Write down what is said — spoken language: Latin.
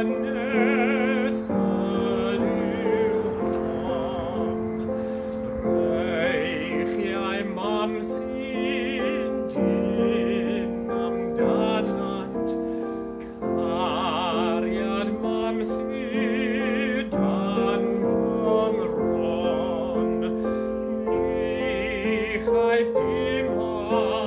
Anes ich immer.